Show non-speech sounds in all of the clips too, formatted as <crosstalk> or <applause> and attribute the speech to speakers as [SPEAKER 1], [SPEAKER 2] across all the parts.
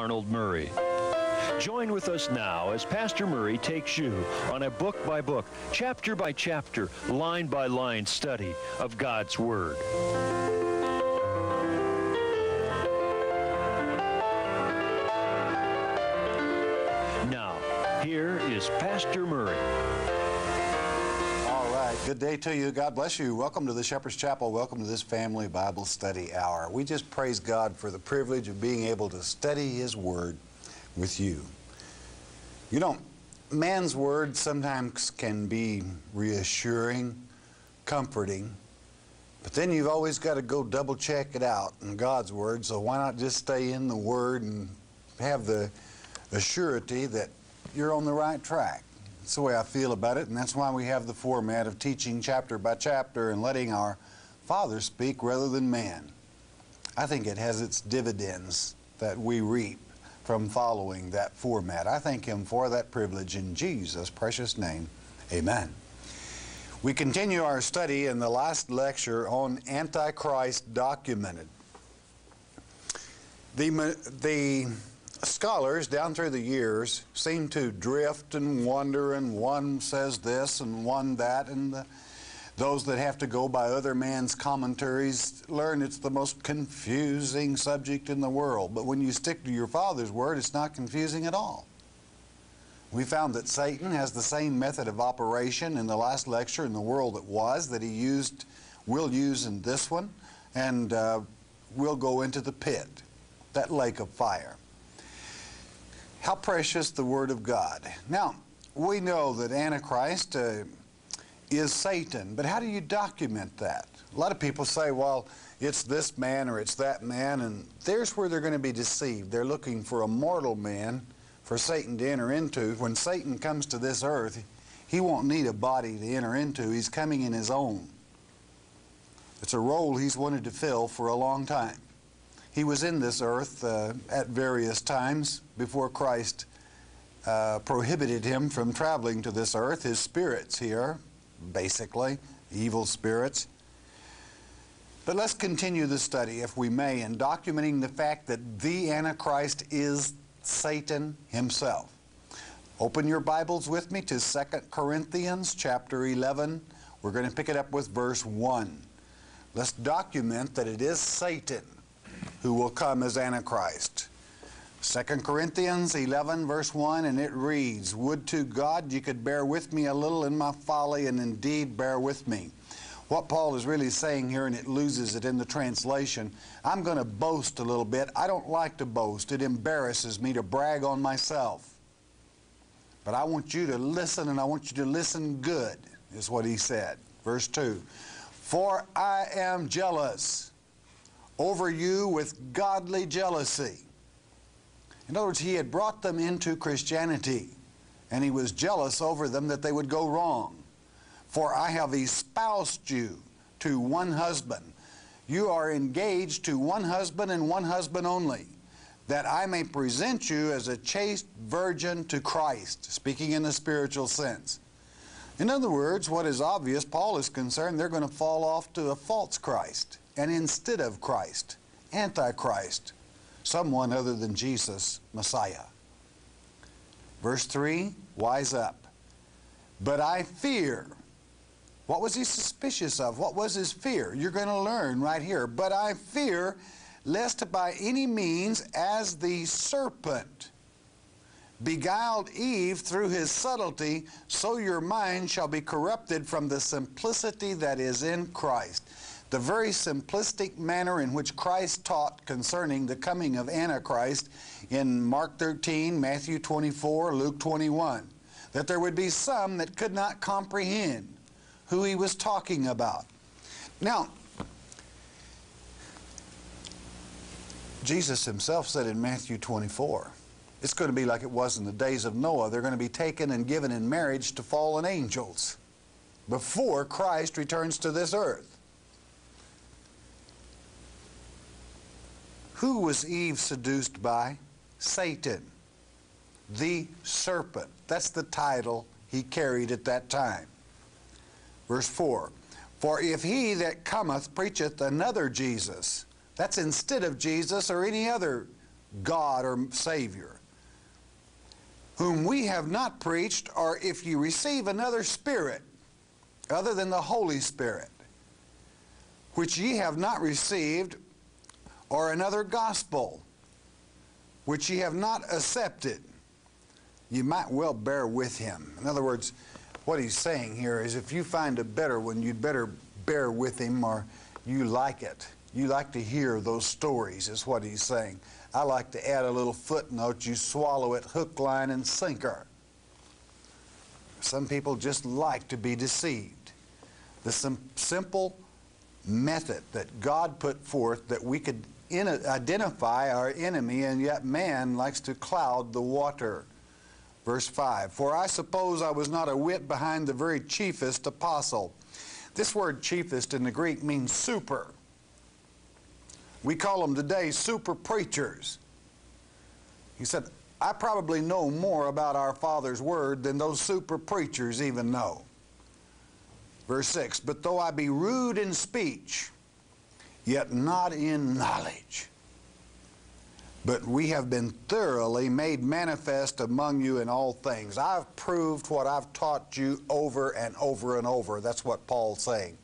[SPEAKER 1] Arnold Murray. Join with us now as Pastor Murray takes you on a book by book, chapter by chapter, line by line study of God's Word. Now, here is Pastor Murray.
[SPEAKER 2] Good day to you. God bless you. Welcome to the Shepherd's Chapel. Welcome to this family Bible study hour. We just praise God for the privilege of being able to study His Word with you. You know, man's word sometimes can be reassuring, comforting, but then you've always got to go double check it out in God's Word, so why not just stay in the Word and have the assurity that you're on the right track? That's the way I feel about it, and that's why we have the format of teaching chapter by chapter and letting our Father speak rather than man. I think it has its dividends that we reap from following that format. I thank Him for that privilege in Jesus' precious name. Amen. We continue our study in the last lecture on Antichrist documented. The, the scholars down through the years seem to drift and wander, and one says this and one that, and the, those that have to go by other man's commentaries learn it's the most confusing subject in the world. But when you stick to your Father's Word, it's not confusing at all. We found that Satan has the same method of operation in the last lecture in the world that was that he used, will use in this one, and uh, will go into the pit, that lake of fire. How precious the Word of God. Now, we know that Antichrist uh, is Satan, but how do you document that? A lot of people say, well, it's this man or it's that man, and there's where they're going to be deceived. They're looking for a mortal man for Satan to enter into. When Satan comes to this earth, he won't need a body to enter into. He's coming in his own. It's a role he's wanted to fill for a long time. He was in this earth uh, at various times before Christ uh, prohibited him from traveling to this earth. His spirit's here, basically, evil spirits. But let's continue the study, if we may, in documenting the fact that the Antichrist is Satan himself. Open your Bibles with me to 2 Corinthians chapter 11. We're going to pick it up with verse 1. Let's document that it is Satan who will come as Antichrist. 2 Corinthians 11, verse 1, and it reads, Would to God you could bear with me a little in my folly, and indeed bear with me. What Paul is really saying here, and it loses it in the translation, I'm going to boast a little bit. I don't like to boast. It embarrasses me to brag on myself. But I want you to listen, and I want you to listen good, is what he said. Verse 2 For I am jealous over you with godly jealousy. In other words, he had brought them into Christianity, and he was jealous over them that they would go wrong. For I have espoused you to one husband. You are engaged to one husband and one husband only, that I may present you as a chaste virgin to Christ, speaking in the spiritual sense. In other words, what is obvious, Paul is concerned they're going to fall off to a false Christ, and instead of Christ, Antichrist, someone other than Jesus, Messiah. Verse 3 Wise up. But I fear. What was he suspicious of? What was his fear? You're going to learn right here. But I fear lest by any means, as the serpent beguiled Eve through his subtlety, so your mind shall be corrupted from the simplicity that is in Christ. The very simplistic manner in which Christ taught concerning the coming of Antichrist in Mark 13, Matthew 24, Luke 21, that there would be some that could not comprehend who he was talking about. Now, Jesus himself said in Matthew 24, it's going to be like it was in the days of Noah. They're going to be taken and given in marriage to fallen angels before Christ returns to this earth. Who was Eve seduced by? Satan, the serpent. That's the title he carried at that time. Verse 4 For if he that cometh preacheth another Jesus, that's instead of Jesus or any other God or Savior, whom we have not preached, or if you receive another Spirit other than the Holy Spirit, which ye have not received, or another gospel, which ye have not accepted, you might well bear with him. In other words, what he's saying here is if you find a better one, you'd better bear with him or you like it. You like to hear those stories, is what he's saying. I like to add a little footnote. You swallow it hook, line, and sinker. Some people just like to be deceived. The sim simple method that God put forth that we could identify our enemy, and yet man likes to cloud the water. Verse 5 For I suppose I was not a whit behind the very chiefest apostle. This word chiefest in the Greek means super. We call them today super preachers. He said, I probably know more about our Father's Word than those super preachers even know. Verse 6 But though I be rude in speech, yet not in knowledge. But we have been thoroughly made manifest among you in all things. I've proved what I've taught you over and over and over. That's what Paul's saying.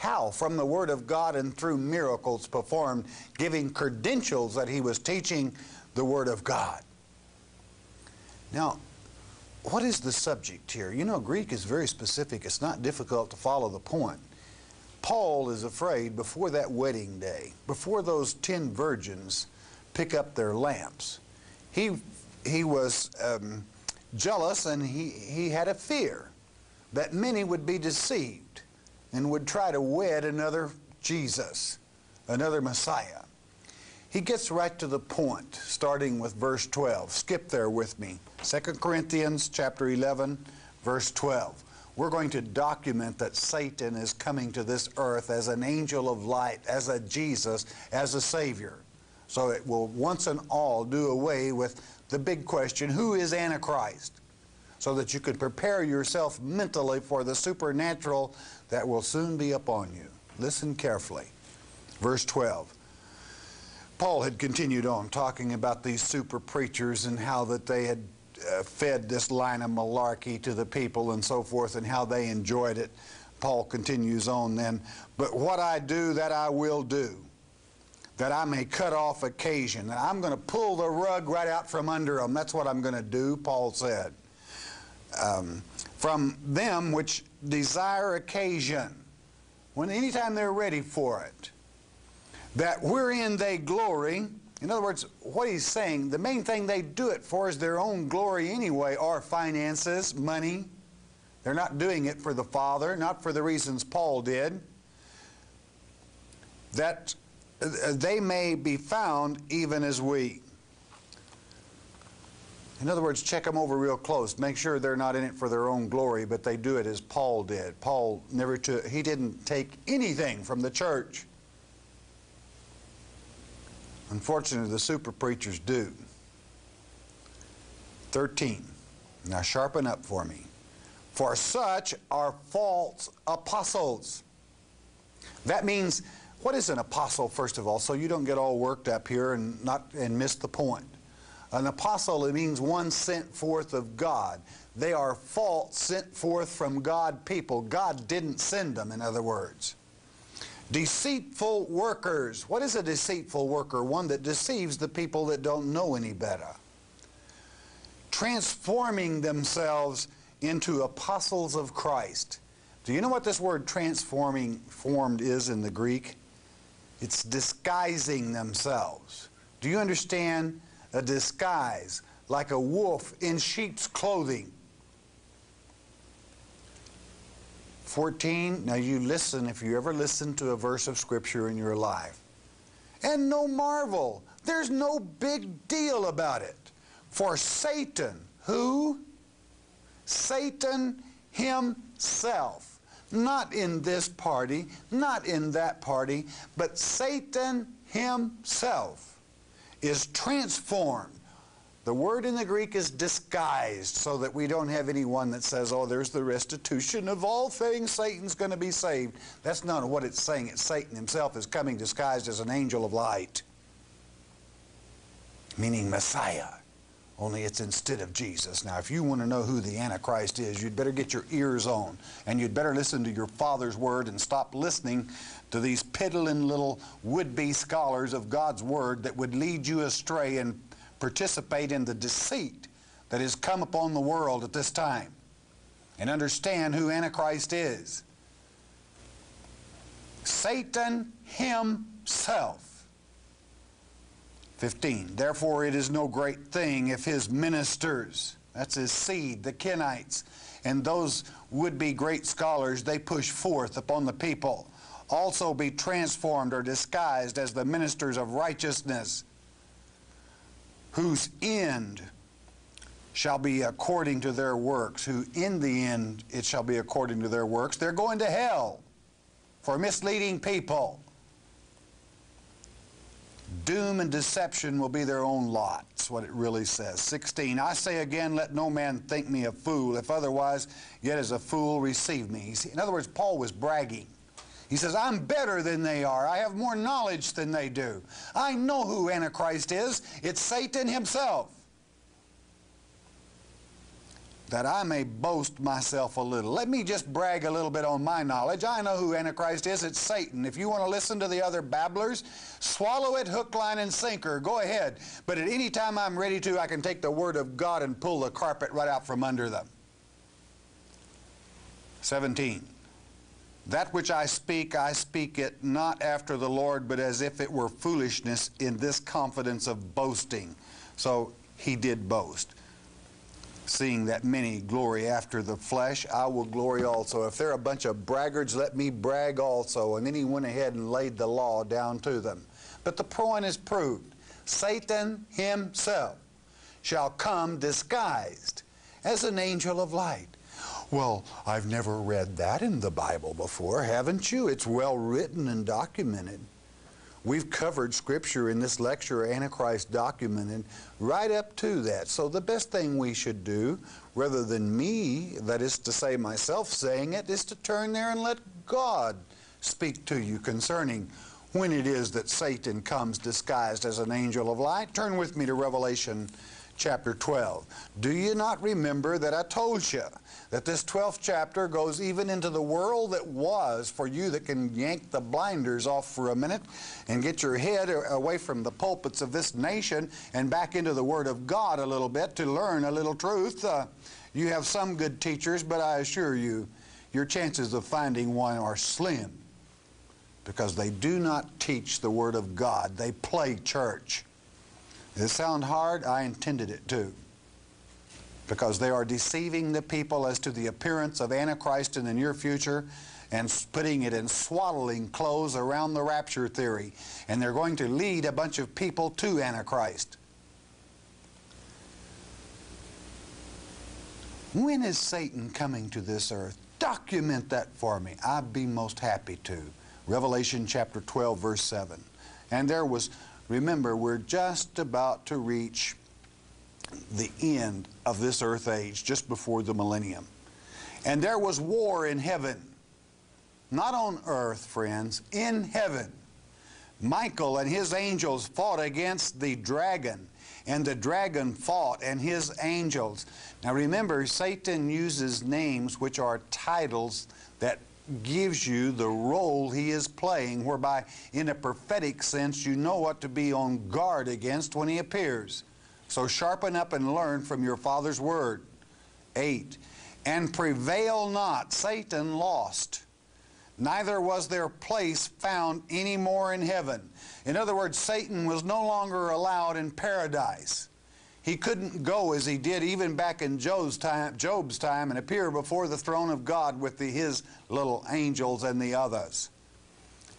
[SPEAKER 2] How? From the Word of God and through miracles performed, giving credentials that he was teaching the Word of God. Now, what is the subject here? You know, Greek is very specific. It's not difficult to follow the point. Paul is afraid before that wedding day, before those ten virgins pick up their lamps, he, he was um, jealous and he, he had a fear that many would be deceived and would try to wed another Jesus, another Messiah. He gets right to the point, starting with verse 12. Skip there with me. 2 Corinthians chapter 11, verse 12. We're going to document that Satan is coming to this earth as an angel of light, as a Jesus, as a Savior. So it will once and all do away with the big question, who is Antichrist? So that you can prepare yourself mentally for the supernatural that will soon be upon you. Listen carefully. Verse 12. Paul had continued on talking about these super preachers and how that they had uh, fed this line of malarkey to the people and so forth and how they enjoyed it. Paul continues on then, but what I do, that I will do, that I may cut off occasion. And I'm going to pull the rug right out from under them. That's what I'm going to do, Paul said. Um, from them which desire occasion, when anytime they're ready for it that wherein they glory. In other words, what he's saying, the main thing they do it for is their own glory anyway, or finances, money. They're not doing it for the Father, not for the reasons Paul did. That uh, they may be found even as we. In other words, check them over real close. Make sure they're not in it for their own glory, but they do it as Paul did. Paul never took, he didn't take anything from the church. Unfortunately, the super preachers do. 13. Now sharpen up for me. For such are false apostles. That means, what is an apostle, first of all, so you don't get all worked up here and, not, and miss the point. An apostle, it means one sent forth of God. They are false, sent forth from God people. God didn't send them, in other words. Deceitful workers. What is a deceitful worker? One that deceives the people that don't know any better. Transforming themselves into apostles of Christ. Do you know what this word transforming formed is in the Greek? It's disguising themselves. Do you understand a disguise like a wolf in sheep's clothing? 14, now you listen if you ever listen to a verse of Scripture in your life. And no marvel, there's no big deal about it. For Satan, who? Satan himself. Not in this party, not in that party, but Satan himself is transformed the word in the Greek is disguised so that we don't have anyone that says, oh, there's the restitution of all things, Satan's going to be saved. That's not what it's saying. It's Satan himself is coming disguised as an angel of light. meaning Messiah. Only it's instead of Jesus. Now, if you want to know who the Antichrist is, you'd better get your ears on. And you'd better listen to your Father's Word and stop listening to these piddling little would-be scholars of God's Word that would lead you astray and participate in the deceit that has come upon the world at this time. And understand who Antichrist is. Satan himself 15. Therefore it is no great thing if his ministers, that's his seed, the Kenites, and those would-be great scholars they push forth upon the people, also be transformed or disguised as the ministers of righteousness, whose end shall be according to their works, who in the end it shall be according to their works. They're going to hell for misleading people. Doom and deception will be their own lot. That's what it really says. 16, I say again, let no man think me a fool, if otherwise, yet as a fool receive me. In other words, Paul was bragging. He says, I'm better than they are. I have more knowledge than they do. I know who Antichrist is. It's Satan himself that I may boast myself a little. Let me just brag a little bit on my knowledge. I know who Antichrist is. It's Satan. If you want to listen to the other babblers, swallow it hook, line, and sinker. Go ahead. But at any time I'm ready to, I can take the Word of God and pull the carpet right out from under them. 17. That which I speak, I speak it not after the Lord, but as if it were foolishness in this confidence of boasting. So he did boast seeing that many glory after the flesh, I will glory also. If they're a bunch of braggarts, let me brag also. And then he went ahead and laid the law down to them. But the point is proved. Satan himself shall come disguised as an angel of light. Well, I've never read that in the Bible before, haven't you? It's well written and documented. We've covered Scripture in this lecture, Antichrist documented, right up to that. So the best thing we should do, rather than me, that is to say myself saying it, is to turn there and let God speak to you concerning when it is that Satan comes disguised as an angel of light. Turn with me to Revelation chapter 12. Do you not remember that I told you that this 12th chapter goes even into the world that was for you that can yank the blinders off for a minute and get your head away from the pulpits of this nation and back into the Word of God a little bit to learn a little truth? Uh, you have some good teachers, but I assure you, your chances of finding one are slim because they do not teach the Word of God. They play church. Does it sound hard? I intended it to. Because they are deceiving the people as to the appearance of Antichrist in the near future and putting it in swaddling clothes around the rapture theory. And they're going to lead a bunch of people to Antichrist. When is Satan coming to this earth? Document that for me. I'd be most happy to. Revelation chapter 12, verse 7. And there was Remember, we're just about to reach the end of this earth age, just before the millennium. And there was war in heaven. Not on earth, friends, in heaven. Michael and his angels fought against the dragon, and the dragon fought and his angels. Now remember, Satan uses names which are titles that gives you the role he is playing, whereby, in a prophetic sense, you know what to be on guard against when he appears. So sharpen up and learn from your Father's Word. 8. And prevail not. Satan lost. Neither was their place found any more in heaven. In other words, Satan was no longer allowed in paradise. He couldn't go as he did even back in Job's time, Job's time and appear before the throne of God with the, his little angels and the others.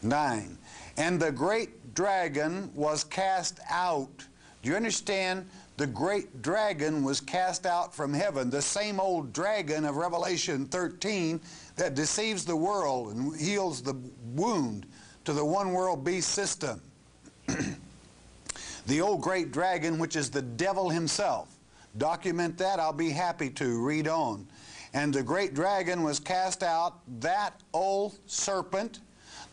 [SPEAKER 2] 9. And the great dragon was cast out. Do you understand? The great dragon was cast out from heaven, the same old dragon of Revelation 13 that deceives the world and heals the wound to the one world beast system. <clears throat> The old great dragon, which is the devil himself. Document that, I'll be happy to. Read on. And the great dragon was cast out, that old serpent.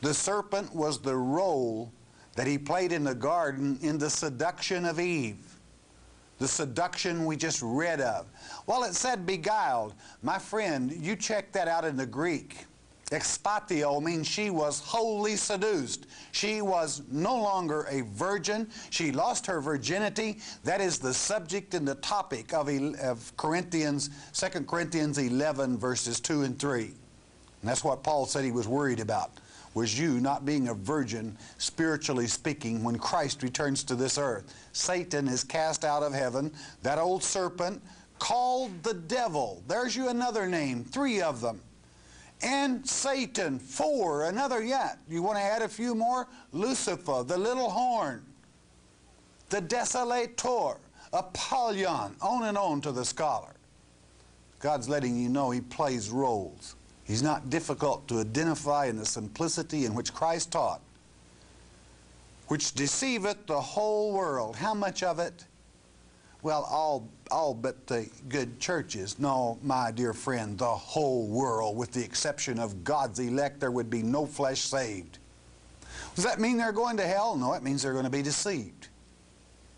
[SPEAKER 2] The serpent was the role that he played in the garden in the seduction of Eve. the seduction we just read of. Well, it said beguiled. My friend, you check that out in the Greek. Exapatao means she was wholly seduced. She was no longer a virgin. She lost her virginity. That is the subject and the topic of, of Corinthians, 2 Corinthians 11, verses 2 and 3. And that's what Paul said he was worried about, was you not being a virgin, spiritually speaking, when Christ returns to this earth. Satan is cast out of heaven, that old serpent called the devil. There's you another name, three of them and Satan, four, another yet. You want to add a few more? Lucifer, the little horn, the desolator, Apollyon, on and on to the scholar. God's letting you know he plays roles. He's not difficult to identify in the simplicity in which Christ taught, which deceiveth the whole world. How much of it? Well, all, all but the good churches. No, my dear friend, the whole world, with the exception of God's elect, there would be no flesh saved. Does that mean they're going to hell? No, it means they're going to be deceived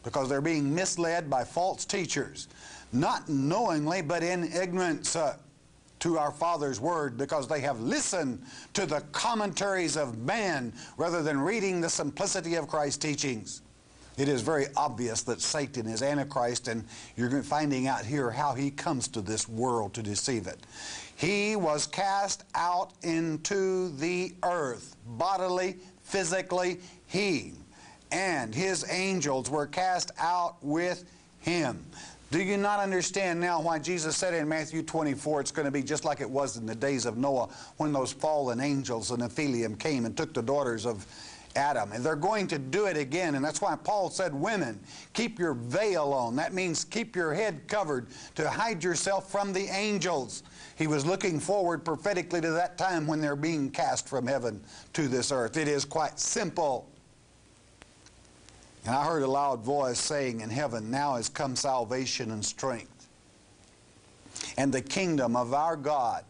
[SPEAKER 2] because they're being misled by false teachers, not knowingly but in ignorance uh, to our Father's Word because they have listened to the commentaries of man rather than reading the simplicity of Christ's teachings. It is very obvious that Satan is Antichrist, and you're finding out here how he comes to this world to deceive it. He was cast out into the earth, bodily, physically, he and his angels were cast out with him. Do you not understand now why Jesus said in Matthew 24 it's going to be just like it was in the days of Noah when those fallen angels and Nephilim came and took the daughters of Adam. And they're going to do it again. And that's why Paul said, Women, keep your veil on. That means keep your head covered to hide yourself from the angels. He was looking forward prophetically to that time when they're being cast from heaven to this earth. It is quite simple. And I heard a loud voice saying in heaven, Now has come salvation and strength, and the kingdom of our God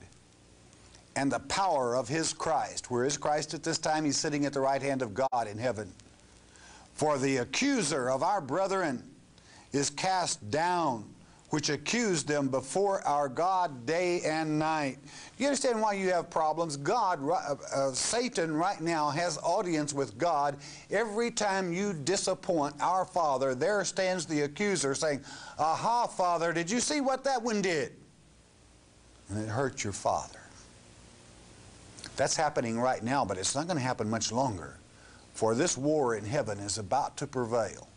[SPEAKER 2] and the power of his Christ. Where is Christ at this time? He's sitting at the right hand of God in heaven. For the accuser of our brethren is cast down, which accused them before our God day and night. You understand why you have problems? God, uh, uh, Satan right now has audience with God. Every time you disappoint our Father, there stands the accuser saying, Aha, Father, did you see what that one did? And it hurt your Father. That's happening right now, but it's not going to happen much longer. For this war in heaven is about to prevail.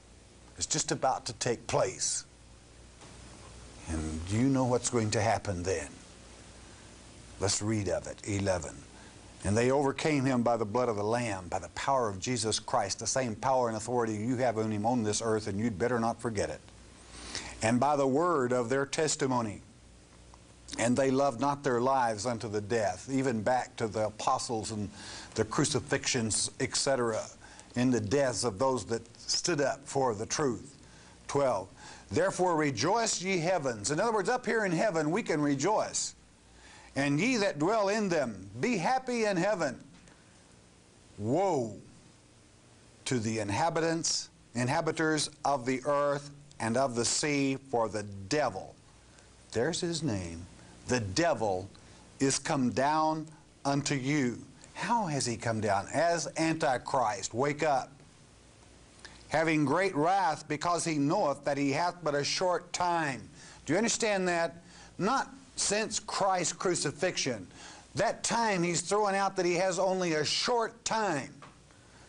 [SPEAKER 2] It's just about to take place. And you know what's going to happen then. Let's read of it. 11. And they overcame him by the blood of the Lamb, by the power of Jesus Christ, the same power and authority you have in him on this earth, and you'd better not forget it. And by the word of their testimony, and they loved not their lives unto the death, even back to the apostles and the crucifixions, etc., in the deaths of those that stood up for the truth. 12. Therefore rejoice ye heavens. In other words, up here in heaven we can rejoice. And ye that dwell in them, be happy in heaven. Woe to the inhabitants, inhabitants of the earth and of the sea, for the devil, there's his name, the devil is come down unto you. How has he come down? As Antichrist. Wake up. Having great wrath because he knoweth that he hath but a short time. Do you understand that? Not since Christ's crucifixion. That time he's throwing out that he has only a short time.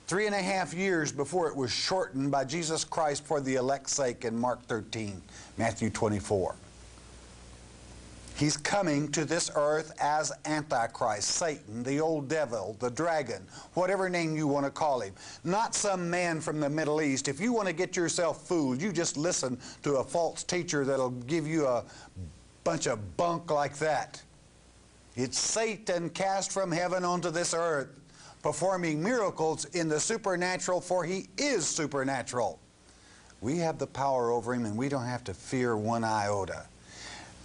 [SPEAKER 2] Three and a half years before it was shortened by Jesus Christ for the elect's sake in Mark 13, Matthew 24. He's coming to this earth as Antichrist, Satan, the old devil, the dragon, whatever name you want to call him. Not some man from the Middle East. If you want to get yourself fooled, you just listen to a false teacher that'll give you a bunch of bunk like that. It's Satan cast from heaven onto this earth, performing miracles in the supernatural, for he is supernatural. We have the power over him, and we don't have to fear one iota.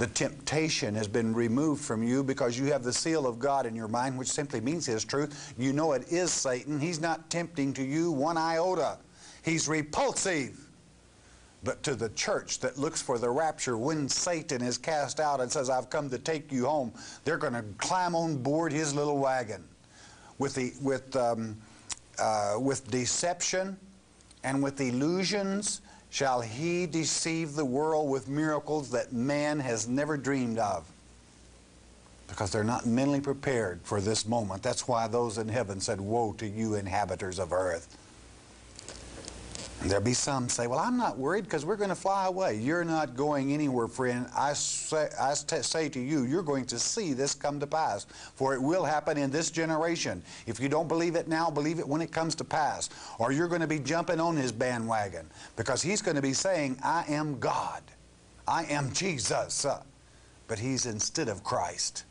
[SPEAKER 2] The temptation has been removed from you because you have the seal of God in your mind, which simply means His truth. You know it is Satan. He's not tempting to you one iota. He's repulsive. But to the church that looks for the rapture when Satan is cast out and says, I've come to take you home, they're going to climb on board his little wagon with, the, with, um, uh, with deception and with illusions shall he deceive the world with miracles that man has never dreamed of because they're not mentally prepared for this moment. That's why those in heaven said, Woe to you, inhabitants of earth. There'll be some say, Well, I'm not worried because we're going to fly away. You're not going anywhere, friend. I say, I say to you, you're going to see this come to pass, for it will happen in this generation. If you don't believe it now, believe it when it comes to pass. Or you're going to be jumping on his bandwagon because he's going to be saying, I am God. I am Jesus. But he's instead of Christ.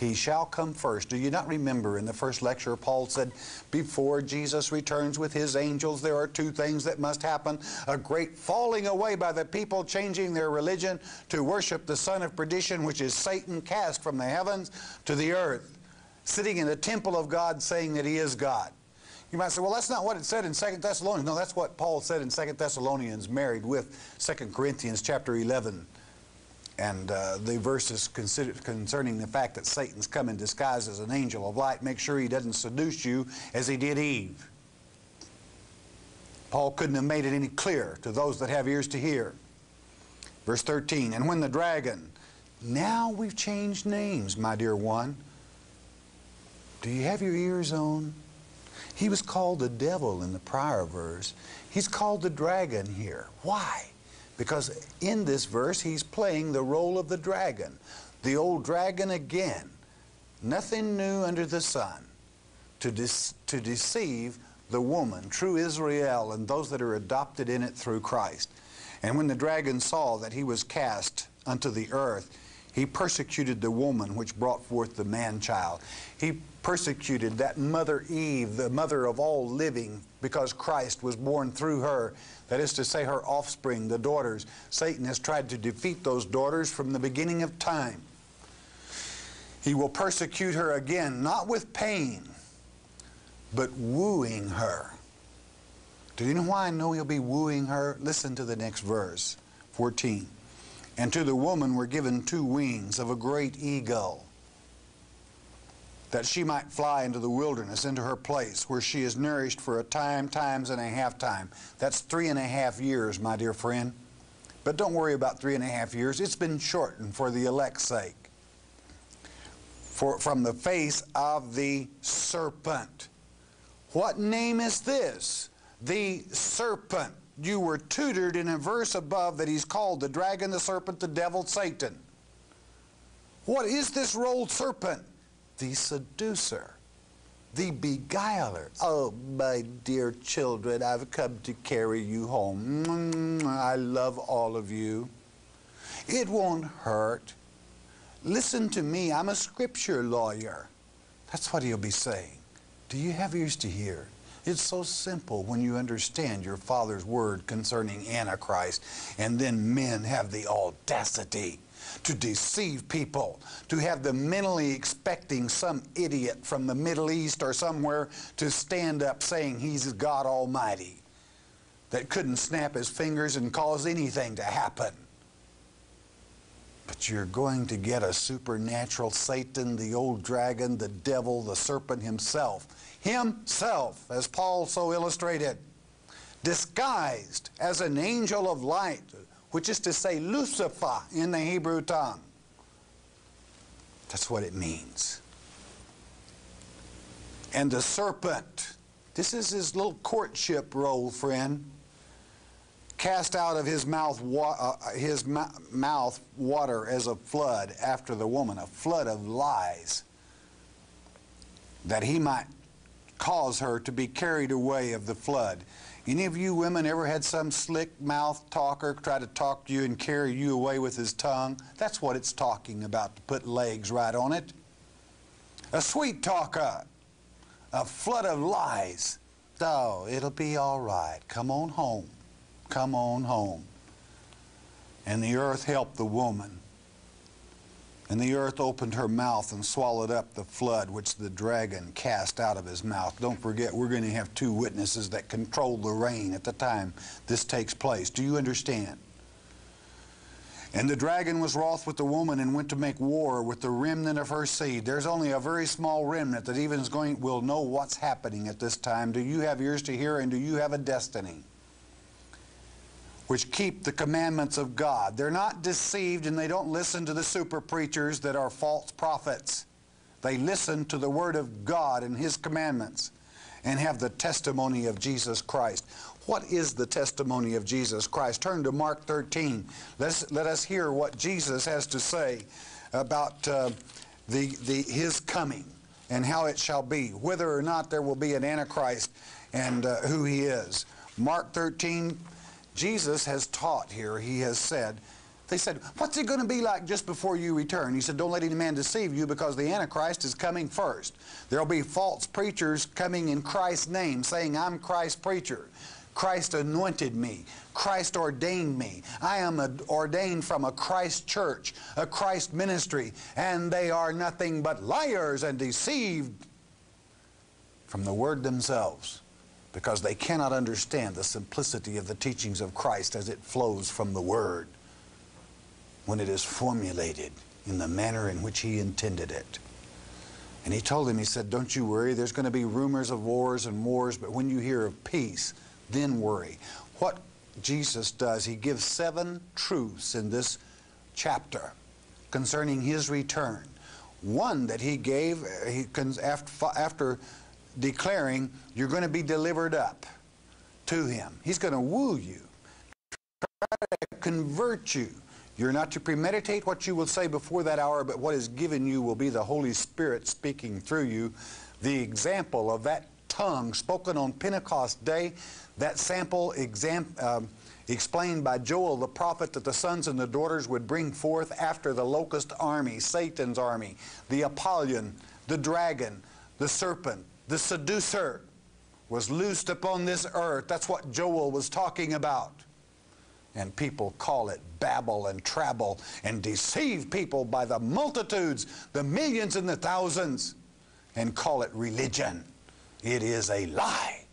[SPEAKER 2] He shall come first. Do you not remember in the first lecture, Paul said, Before Jesus returns with his angels, there are two things that must happen a great falling away by the people, changing their religion to worship the Son of perdition, which is Satan cast from the heavens to the earth, sitting in the temple of God, saying that he is God. You might say, well, that's not what it said in Second Thessalonians. No, that's what Paul said in Second Thessalonians, married with Second Corinthians chapter 11 and uh, the verses concerning the fact that Satan's come in disguise as an angel of light, make sure he doesn't seduce you as he did Eve. Paul couldn't have made it any clearer to those that have ears to hear. Verse 13, and when the dragon, now we've changed names, my dear one. Do you have your ears on? He was called the devil in the prior verse. He's called the dragon here. Why? Because in this verse, he's playing the role of the dragon. The old dragon again. Nothing new under the sun to, to deceive the woman, true Israel, and those that are adopted in it through Christ. And when the dragon saw that he was cast unto the earth, he persecuted the woman which brought forth the man child. He persecuted that mother Eve, the mother of all living, because Christ was born through her. That is to say, her offspring, the daughters. Satan has tried to defeat those daughters from the beginning of time. He will persecute her again, not with pain, but wooing her. Do you know why I know he'll be wooing her? Listen to the next verse, 14. And to the woman were given two wings of a great eagle that she might fly into the wilderness, into her place, where she is nourished for a time, times and a half time. That's three and a half years, my dear friend. But don't worry about three and a half years. It's been shortened for the elect's sake. For, from the face of the serpent. What name is this? The serpent. You were tutored in a verse above that he's called the dragon, the serpent, the devil, Satan. What is this rolled serpent? the seducer, the beguiler. Oh, my dear children, I've come to carry you home. I love all of you. It won't hurt. Listen to me, I'm a scripture lawyer. That's what he'll be saying. Do you have ears to hear? It's so simple when you understand your Father's word concerning Antichrist, and then men have the audacity to deceive people, to have them mentally expecting some idiot from the Middle East or somewhere to stand up saying he's God Almighty that couldn't snap his fingers and cause anything to happen. But you're going to get a supernatural Satan, the old dragon, the devil, the serpent himself. Himself, as Paul so illustrated, disguised as an angel of light which is to say Lucifer in the Hebrew tongue. That's what it means. And the serpent, this is his little courtship role, friend. Cast out of his mouth, uh, his mouth water as a flood after the woman, a flood of lies, that he might cause her to be carried away of the flood. Any of you women ever had some slick mouth talker try to talk to you and carry you away with his tongue? That's what it's talking about, to put legs right on it. A sweet talker, a flood of lies. Oh, it'll be all right. Come on home. Come on home. And the earth helped the woman. And the earth opened her mouth and swallowed up the flood which the dragon cast out of his mouth. Don't forget, we're going to have two witnesses that control the rain at the time this takes place. Do you understand? And the dragon was wroth with the woman and went to make war with the remnant of her seed. There's only a very small remnant that even is going will know what's happening at this time. Do you have ears to hear and do you have a destiny? Which keep the commandments of God. They're not deceived and they don't listen to the super preachers that are false prophets. They listen to the Word of God and His commandments and have the testimony of Jesus Christ. What is the testimony of Jesus Christ? Turn to Mark 13. Let's, let us hear what Jesus has to say about uh, the, the, His coming and how it shall be, whether or not there will be an Antichrist and uh, who He is. Mark 13, Jesus has taught here, he has said, they said, what's it going to be like just before you return? He said, don't let any man deceive you because the Antichrist is coming first. There'll be false preachers coming in Christ's name saying, I'm Christ's preacher. Christ anointed me. Christ ordained me. I am a, ordained from a Christ church, a Christ ministry, and they are nothing but liars and deceived from the word themselves because they cannot understand the simplicity of the teachings of Christ as it flows from the Word when it is formulated in the manner in which He intended it. And He told him, He said, Don't you worry, there's going to be rumors of wars and wars, but when you hear of peace, then worry. What Jesus does, He gives seven truths in this chapter concerning His return. One that He gave after declaring you're going to be delivered up to him. He's going to woo you, try to convert you. You're not to premeditate what you will say before that hour, but what is given you will be the Holy Spirit speaking through you. The example of that tongue spoken on Pentecost Day, that sample exam, um, explained by Joel the prophet that the sons and the daughters would bring forth after the locust army, Satan's army, the Apollyon, the dragon, the serpent, the seducer was loosed upon this earth. That's what Joel was talking about. And people call it babble and trouble and deceive people by the multitudes, the millions and the thousands, and call it religion. It is a lie.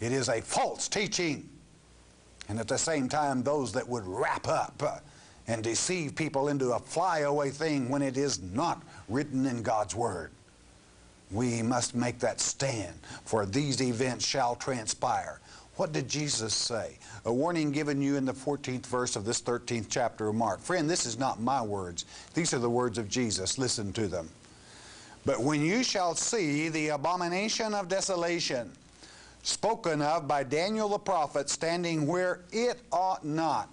[SPEAKER 2] It is a false teaching. And at the same time, those that would wrap up and deceive people into a flyaway thing when it is not written in God's Word. We must make that stand, for these events shall transpire. What did Jesus say? A warning given you in the 14th verse of this 13th chapter of Mark. Friend, this is not my words. These are the words of Jesus. Listen to them. But when you shall see the abomination of desolation, spoken of by Daniel the prophet, standing where it ought not.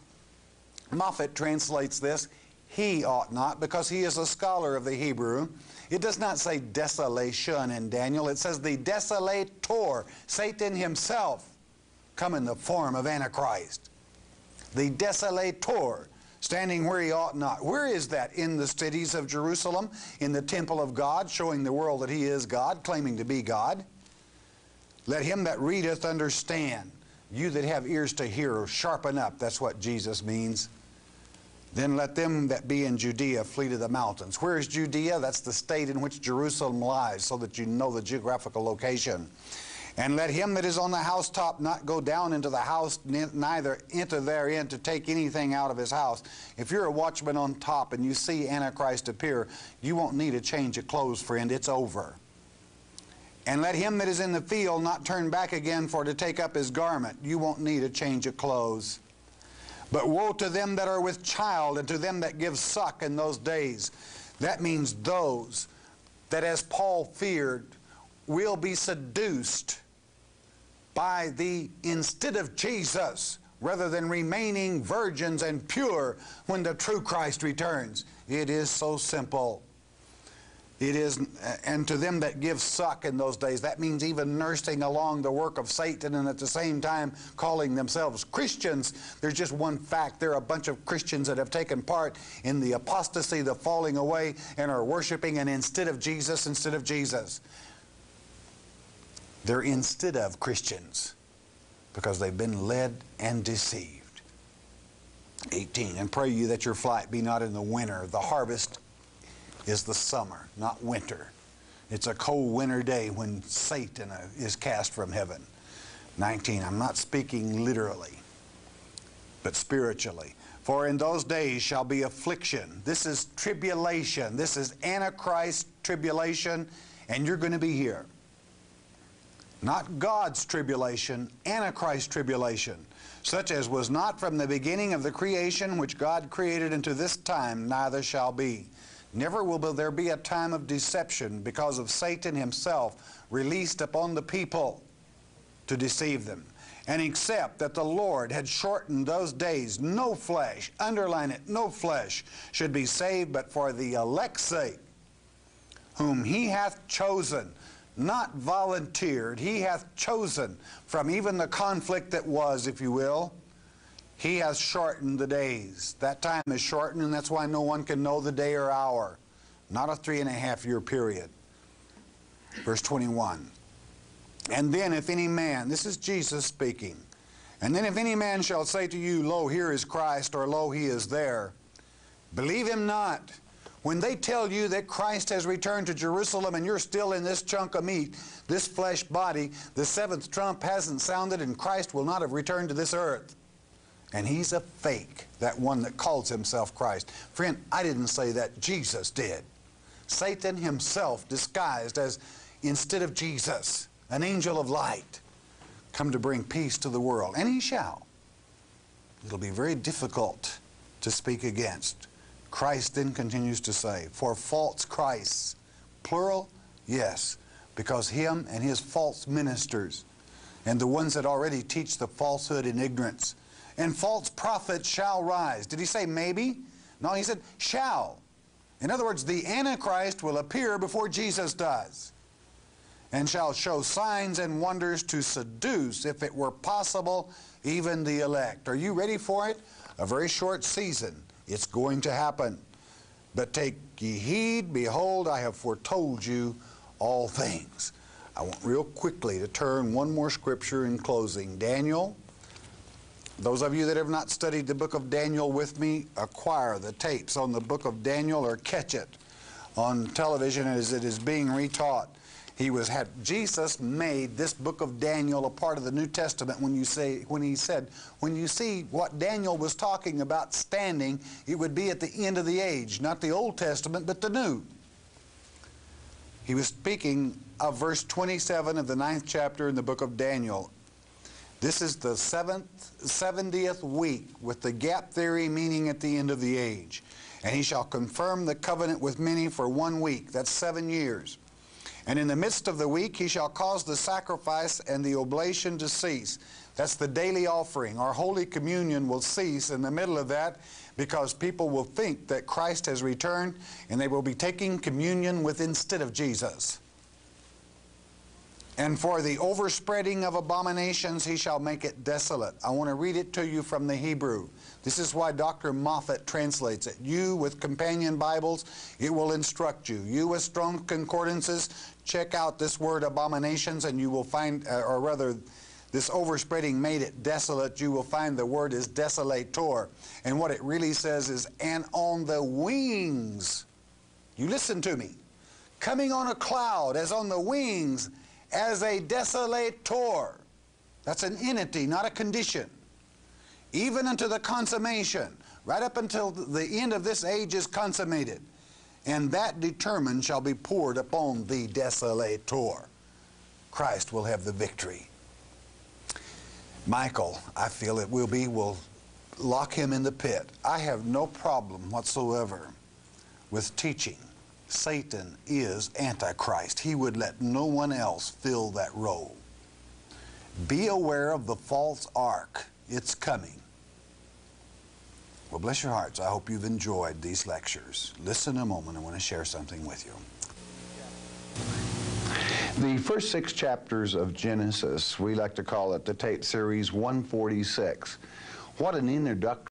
[SPEAKER 2] Moffatt translates this, he ought not, because he is a scholar of the Hebrew. It does not say desolation in Daniel. It says the desolator, Satan himself, come in the form of Antichrist. The desolator, standing where he ought not. Where is that? In the cities of Jerusalem, in the temple of God, showing the world that he is God, claiming to be God. Let him that readeth understand. You that have ears to hear, sharpen up. That's what Jesus means. Then let them that be in Judea flee to the mountains. Where is Judea? That's the state in which Jerusalem lies, so that you know the geographical location. And let him that is on the housetop not go down into the house, neither enter therein to take anything out of his house. If you're a watchman on top and you see Antichrist appear, you won't need a change of clothes, friend. It's over. And let him that is in the field not turn back again for to take up his garment. You won't need a change of clothes. But woe to them that are with child and to them that give suck in those days. That means those that, as Paul feared, will be seduced by the instead of Jesus rather than remaining virgins and pure when the true Christ returns. It is so simple. It is, uh, and to them that give suck in those days, that means even nursing along the work of Satan and at the same time calling themselves Christians. There's just one fact. There are a bunch of Christians that have taken part in the apostasy, the falling away, and are worshiping and instead of Jesus, instead of Jesus. They're instead of Christians because they've been led and deceived. 18. And pray you that your flight be not in the winter. The harvest is the summer, not winter. It's a cold winter day when Satan uh, is cast from heaven. 19, I'm not speaking literally, but spiritually. For in those days shall be affliction. This is tribulation. This is Antichrist tribulation, and you're going to be here. Not God's tribulation, Antichrist tribulation, such as was not from the beginning of the creation which God created unto this time, neither shall be. Never will there be a time of deception because of Satan himself released upon the people to deceive them. And except that the Lord had shortened those days, no flesh, underline it, no flesh should be saved but for the elect's sake, whom he hath chosen, not volunteered, he hath chosen from even the conflict that was, if you will. He has shortened the days. That time is shortened, and that's why no one can know the day or hour. Not a three and a half year period. Verse 21. And then if any man, this is Jesus speaking, and then if any man shall say to you, Lo, here is Christ, or Lo, he is there, believe him not. When they tell you that Christ has returned to Jerusalem and you're still in this chunk of meat, this flesh body, the seventh trump hasn't sounded and Christ will not have returned to this earth. And he's a fake, that one that calls himself Christ. Friend, I didn't say that. Jesus did. Satan himself disguised as, instead of Jesus, an angel of light, come to bring peace to the world. And he shall. It'll be very difficult to speak against. Christ then continues to say, for false Christs, plural, yes, because him and his false ministers and the ones that already teach the falsehood and ignorance and false prophets shall rise. Did he say maybe? No, he said shall. In other words, the Antichrist will appear before Jesus does and shall show signs and wonders to seduce, if it were possible, even the elect. Are you ready for it? A very short season. It's going to happen. But take ye heed, behold, I have foretold you all <laughs> things. I want real quickly to turn one more scripture in closing. Daniel. Those of you that have not studied the book of Daniel with me, acquire the tapes on the book of Daniel or catch it on television as it is being retaught. He was had Jesus made this book of Daniel a part of the New Testament when you say when he said when you see what Daniel was talking about standing it would be at the end of the age not the Old Testament but the New he was speaking of verse 27 of the ninth chapter in the book of Daniel this is the seventh 70th week with the gap theory meaning at the end of the age and he shall confirm the covenant with many for one week that's seven years and in the midst of the week he shall cause the sacrifice and the oblation to cease. That's the daily offering. Our Holy Communion will cease in the middle of that because people will think that Christ has returned and they will be taking communion with instead of Jesus. And for the overspreading of abominations he shall make it desolate. I want to read it to you from the Hebrew. This is why Dr. Moffatt translates it. You with companion Bibles, it will instruct you. You with strong concordances, check out this word abominations and you will find, uh, or rather, this overspreading made it desolate. You will find the word is desolator. And what it really says is, and on the wings, you listen to me, coming on a cloud as on the wings as a desolator. That's an entity, not a condition. Even unto the consummation, right up until the end of this age is consummated. And that determined shall be poured upon the desolator. Christ will have the victory. Michael, I feel it will be, will lock him in the pit. I have no problem whatsoever with teaching Satan is Antichrist. He would let no one else fill that role. Be aware of the false ark. It's coming. Well, bless your hearts. I hope you've enjoyed these lectures. Listen a moment. I want to share something with you. The first six chapters of Genesis, we like to call it the tape series 146. What an introduction